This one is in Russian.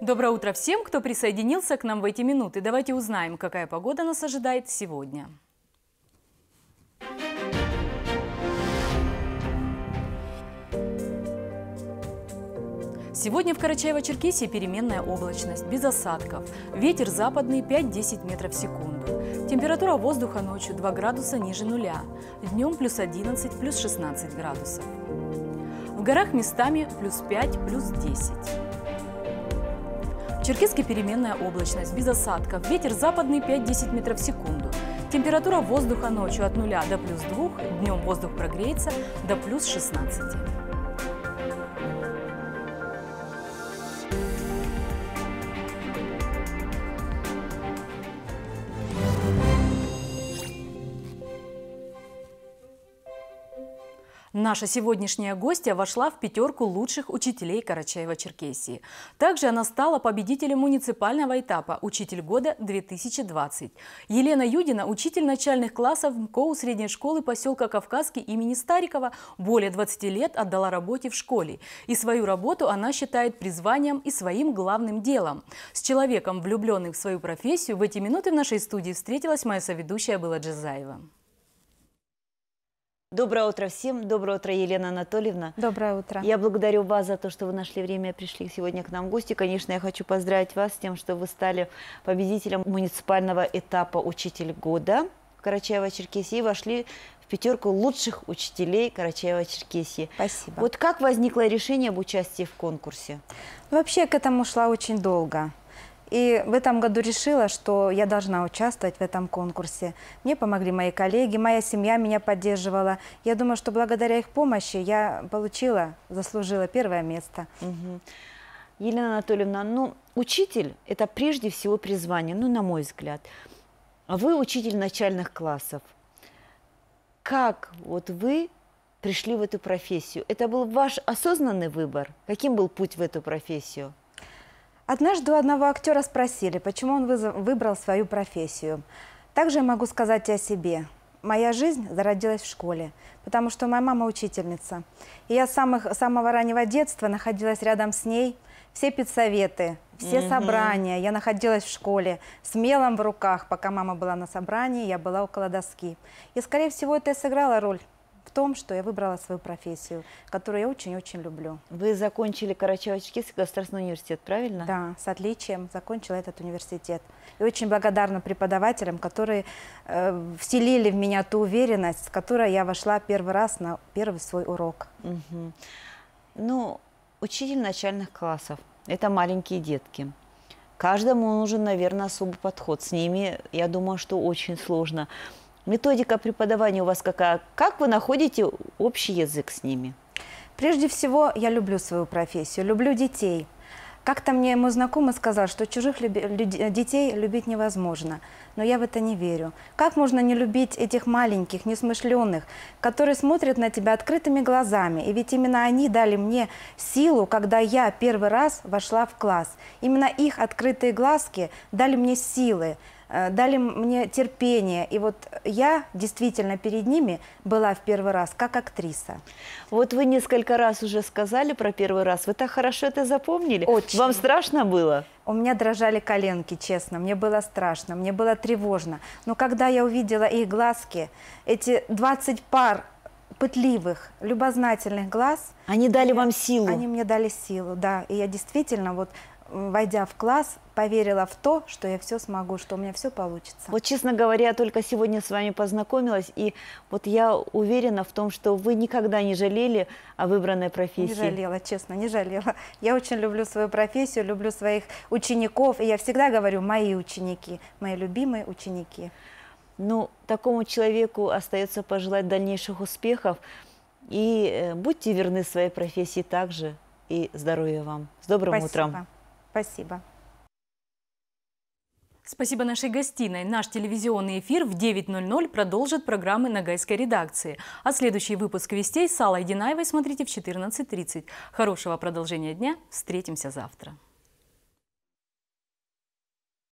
Доброе утро всем, кто присоединился к нам в эти минуты. Давайте узнаем, какая погода нас ожидает сегодня. Сегодня в Карачаево-Черкесии переменная облачность, без осадков. Ветер западный 5-10 метров в секунду. Температура воздуха ночью 2 градуса ниже нуля. Днем плюс 11, плюс 16 градусов. В горах местами плюс 5, плюс 10. В Черкеске переменная облачность, без осадков. Ветер западный 5-10 метров в секунду. Температура воздуха ночью от 0 до плюс 2, днем воздух прогреется до плюс 16. Наша сегодняшняя гостья вошла в пятерку лучших учителей Карачаева-Черкесии. Также она стала победителем муниципального этапа «Учитель года-2020». Елена Юдина – учитель начальных классов МКОУ средней школы поселка Кавказский имени Старикова, более 20 лет отдала работе в школе. И свою работу она считает призванием и своим главным делом. С человеком, влюбленным в свою профессию, в эти минуты в нашей студии встретилась моя соведущая Была Джазаева. Доброе утро всем. Доброе утро, Елена Анатольевна. Доброе утро. Я благодарю вас за то, что вы нашли время и пришли сегодня к нам в гости. Конечно, я хочу поздравить вас с тем, что вы стали победителем муниципального этапа «Учитель года» в Карачаево-Черкесии и вошли в пятерку лучших учителей Карачаева-Черкесии. Спасибо. Вот как возникло решение об участии в конкурсе? Вообще к этому шла очень долго. И в этом году решила, что я должна участвовать в этом конкурсе. Мне помогли мои коллеги, моя семья меня поддерживала. Я думаю, что благодаря их помощи я получила, заслужила первое место. Угу. Елена Анатольевна, ну, учитель – это прежде всего призвание, ну, на мой взгляд. Вы учитель начальных классов. Как вот вы пришли в эту профессию? Это был ваш осознанный выбор? Каким был путь в эту профессию? Однажды у одного актера спросили, почему он выбрал свою профессию. Также я могу сказать о себе. Моя жизнь зародилась в школе, потому что моя мама учительница. И я с самых, самого раннего детства находилась рядом с ней. Все педсоветы, все угу. собрания. Я находилась в школе с мелом в руках. Пока мама была на собрании, я была около доски. И, скорее всего, это и сыграло роль том, что я выбрала свою профессию, которую я очень-очень люблю. Вы закончили Карачаево-Черкесский государственный университет, правильно? Да, с отличием закончила этот университет. И очень благодарна преподавателям, которые э, вселили в меня ту уверенность, с которой я вошла первый раз на первый свой урок. Угу. Ну, учитель начальных классов – это маленькие детки. Каждому нужен, наверное, особый подход. С ними, я думаю, что очень сложно. Методика преподавания у вас какая? Как вы находите общий язык с ними? Прежде всего, я люблю свою профессию, люблю детей. Как-то мне мой знакомый сказал, что чужих люби, детей любить невозможно, но я в это не верю. Как можно не любить этих маленьких, несмышленных, которые смотрят на тебя открытыми глазами? И ведь именно они дали мне силу, когда я первый раз вошла в класс. Именно их открытые глазки дали мне силы. Э, дали мне терпение. И вот я действительно перед ними была в первый раз как актриса. Вот вы несколько раз уже сказали про первый раз. Вы так хорошо это запомнили? Очень. Вам страшно было? У меня дрожали коленки, честно. Мне было страшно, мне было тревожно. Но когда я увидела их глазки, эти 20 пар пытливых, любознательных глаз. Они дали вам силу? Они мне дали силу, да. И я действительно вот войдя в класс, поверила в то, что я все смогу, что у меня все получится. Вот, честно говоря, я только сегодня с вами познакомилась, и вот я уверена в том, что вы никогда не жалели о выбранной профессии. Не жалела, честно, не жалела. Я очень люблю свою профессию, люблю своих учеников, и я всегда говорю, мои ученики, мои любимые ученики. Ну, такому человеку остается пожелать дальнейших успехов, и э, будьте верны своей профессии также, и здоровья вам. С добрым Спасибо. утром. Спасибо. Спасибо нашей гостиной. Наш телевизионный эфир в 9.00 продолжит программы Ногайской редакции. А следующий выпуск «Вестей» с Аллой Динаевой смотрите в 14.30. Хорошего продолжения дня. Встретимся завтра.